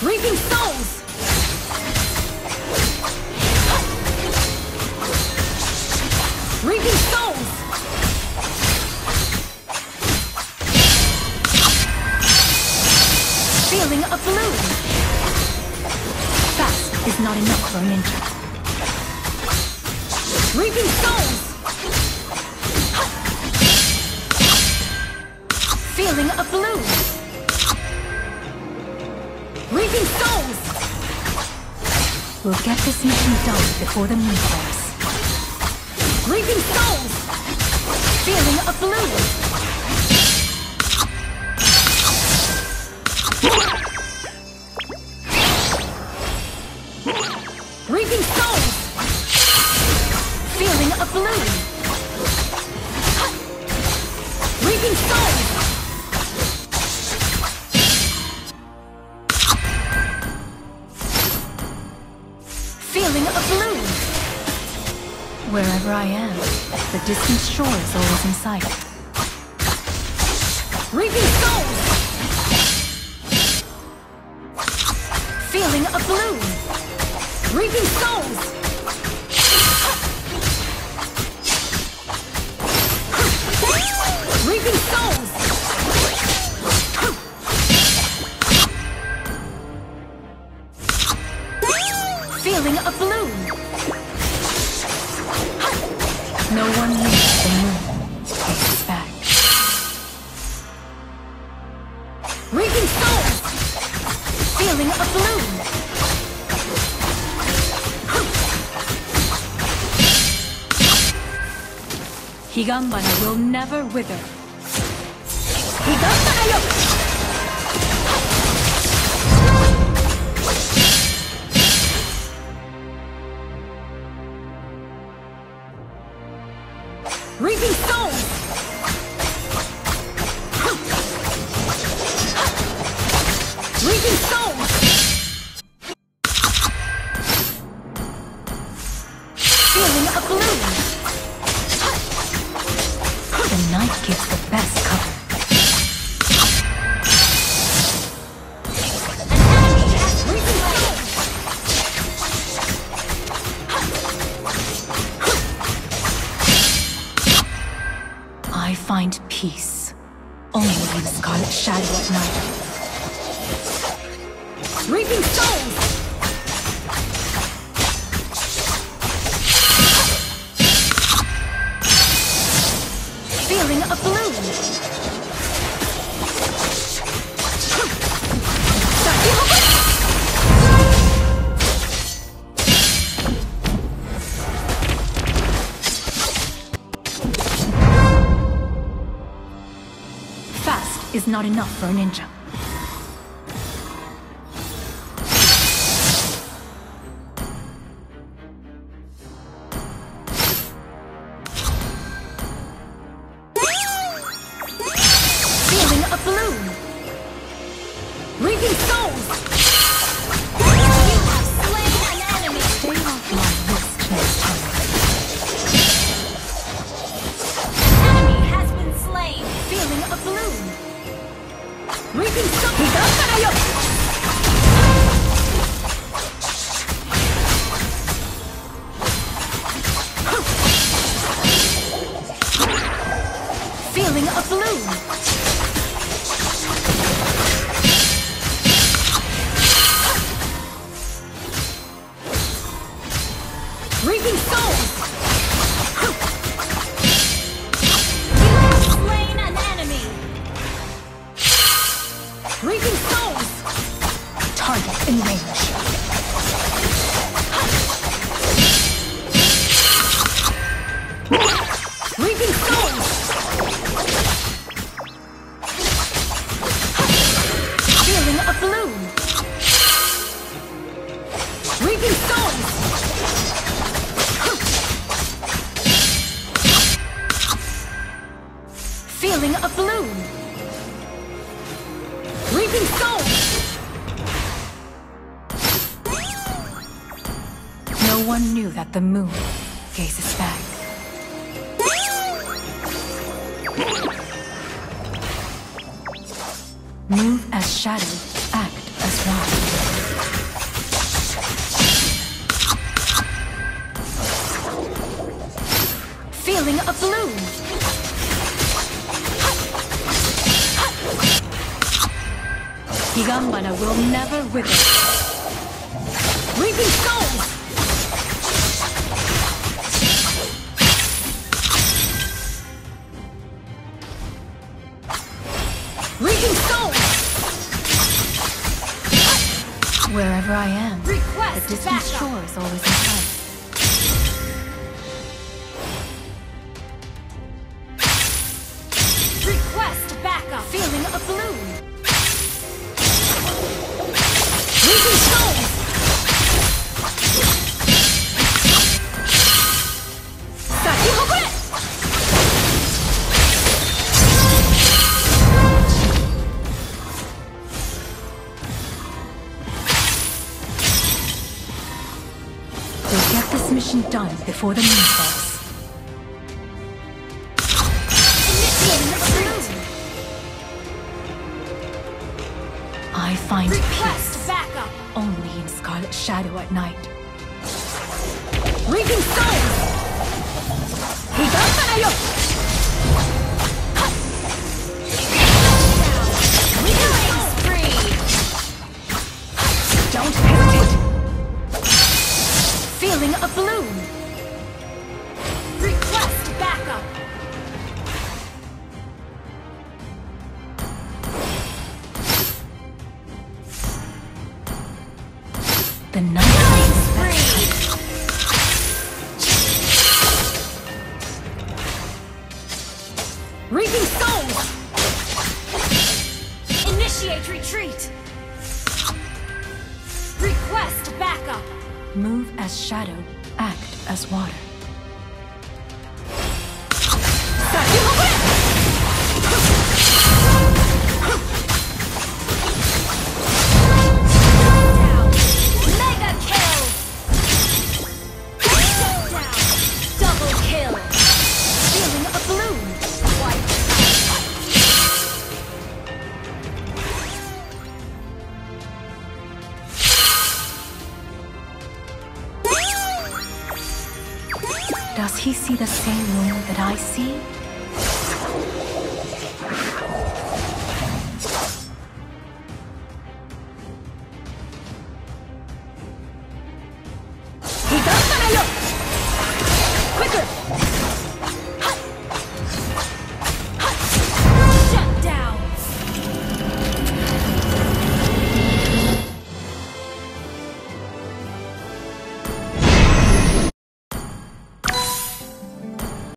Reaping souls. Reaping souls. Feeling a bloom. Fast is not enough for a ninja. Reaping souls. Feeling a bloom. Reaping souls. We'll get this mission done before the moon falls. Reaping souls. Feeling a blue! Reaping souls! Feeling a bloom! Wherever I am, the distant shore is always in sight. Feeling a bloom! Higanbana will never wither. Higanbana yo! Reaping Feeling a bloom! The night gives the best cover. I find peace only in the Scarlet Shadow at night. Reaping souls! Feeling a bloom! Fast is not enough for a ninja. Reaping souls! Feeling a bloom! Reaping souls! No one knew that the moon gazes back. Move as shadow, act as one. Feeling a bloom. Higanbana will never wither. Reaping souls! Reaping souls! Wherever I am, Request the distant shore is always in sight. Request backup. Feeling a bloom. Before the moon falls. I find Request peace backup. only in Scarlet Shadow at night. The night spree. Reaping souls. Initiate retreat. Request backup. Move as shadow, act as water. Does he see the same moon that I see?